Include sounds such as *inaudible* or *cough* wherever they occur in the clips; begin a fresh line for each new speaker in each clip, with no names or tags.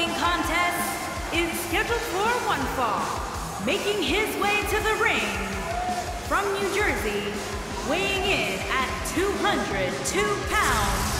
following contest is scheduled for one fall. Making his way to the ring from New Jersey, weighing in at 202 pounds,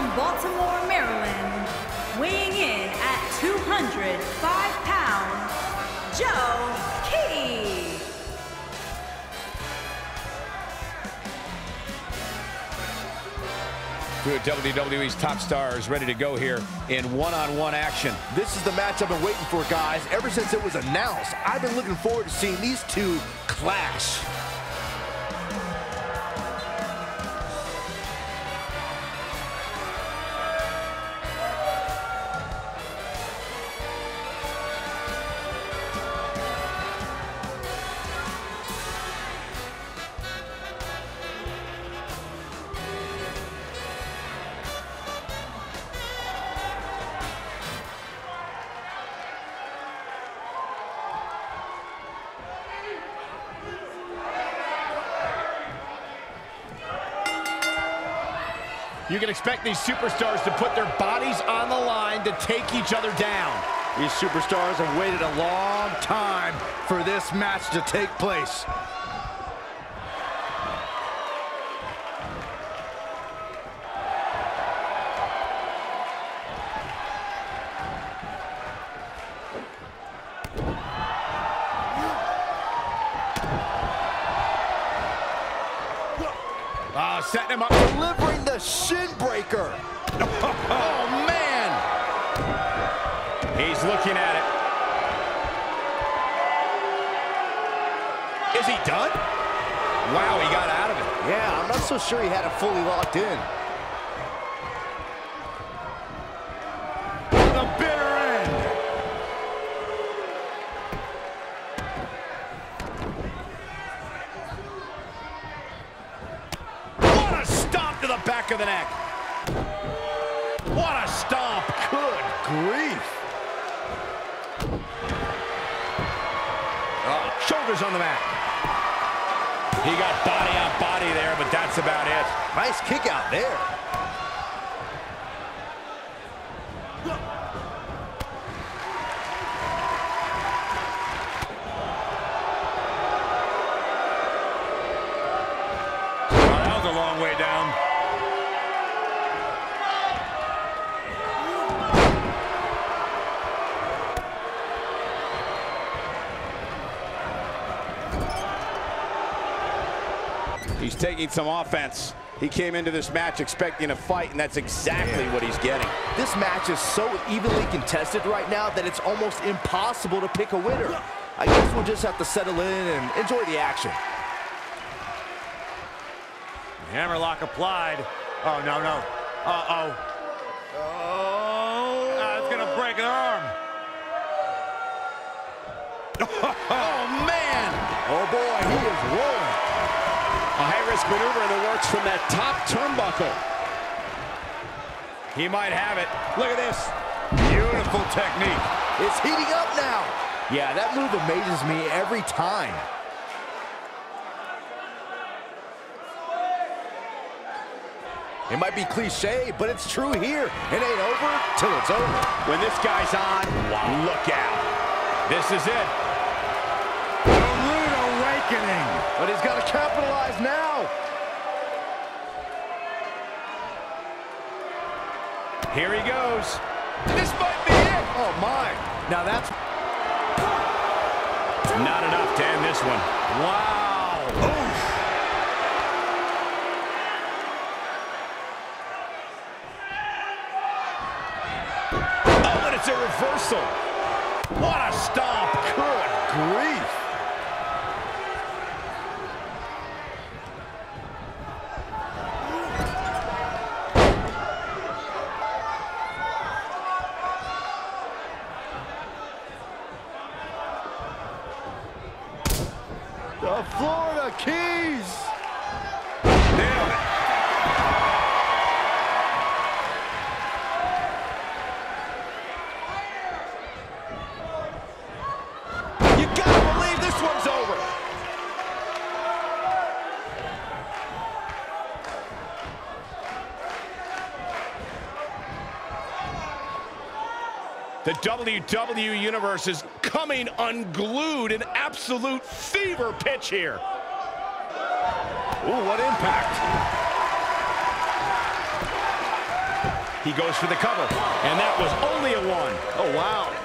From Baltimore, Maryland, weighing in at 205 pounds, Joe Key.
Two of WWE's top stars ready to go here in one-on-one -on -one action.
This is the match I've been waiting for, guys. Ever since it was announced, I've been looking forward to seeing these two clash.
You can expect these superstars to put their bodies on the line to take each other down.
These superstars have waited a long time for this match to take place.
Uh, setting him up.
Delivering the shin breaker. *laughs*
oh, man. He's looking at it. Is he done? Wow, he got out of it.
Yeah, I'm not so sure he had it fully locked in.
What a stomp to the back of the neck. What a stomp.
Good grief.
Uh, shoulders on the mat. He got body on body there, but that's about it.
Nice kick out there.
Taking some offense. He came into this match expecting a fight, and that's exactly what he's getting.
This match is so evenly contested right now that it's almost impossible to pick a winner. I guess we'll just have to settle in and enjoy the action.
Hammerlock applied. Oh, no, no. Uh-oh. Oh. It's going to break an arm. *laughs*
Oh, man!
Oh, boy, he is rolling.
A high-risk maneuver in the works from that top turnbuckle. He might have it. Look at this. Beautiful technique.
It's heating up now. Yeah, that move amazes me every time. It might be cliche, but it's true here. It ain't over till it's over.
When this guy's on, look out. This is it.
A awakening.
But he's got to capitalize now.
Here he goes. This might be it.
Oh, my. Now that's...
Not enough to end this one. Wow. Oof. Oh, and it's a reversal. What a stomp. Good grief.
The
WWE Universe is coming unglued. An absolute fever pitch here. Ooh, what impact. He goes for the cover, and that was only a one. Oh, wow.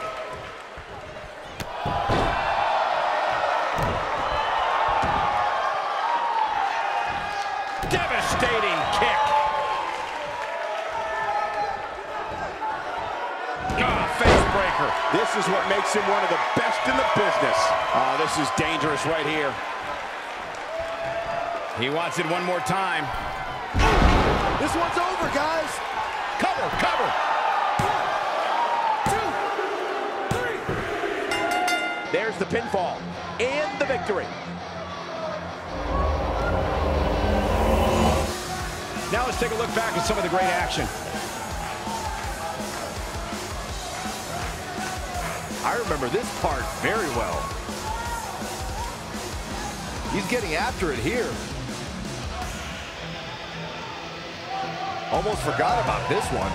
Ah.
This is what makes him one of the best in the business. Oh, this is dangerous right here.
He wants it one more time.
This one's over, guys.
Cover, cover.
There's the pinfall and the victory.
Now let's take a look back at some of the great action.
I remember this part very well. He's getting after it here. Almost forgot about this one.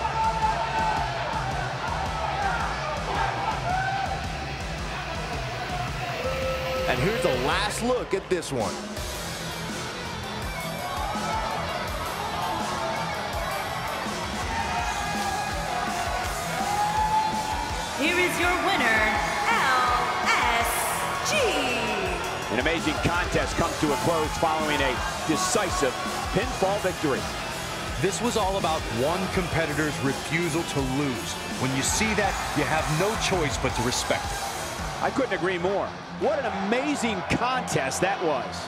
And here's a last look at this one.
Here is your winner,
An amazing contest comes to a close following a decisive pinfall victory.
This was all about one competitor's refusal to lose. When you see that, you have no choice but to respect it.
I couldn't agree more. What an amazing contest that was.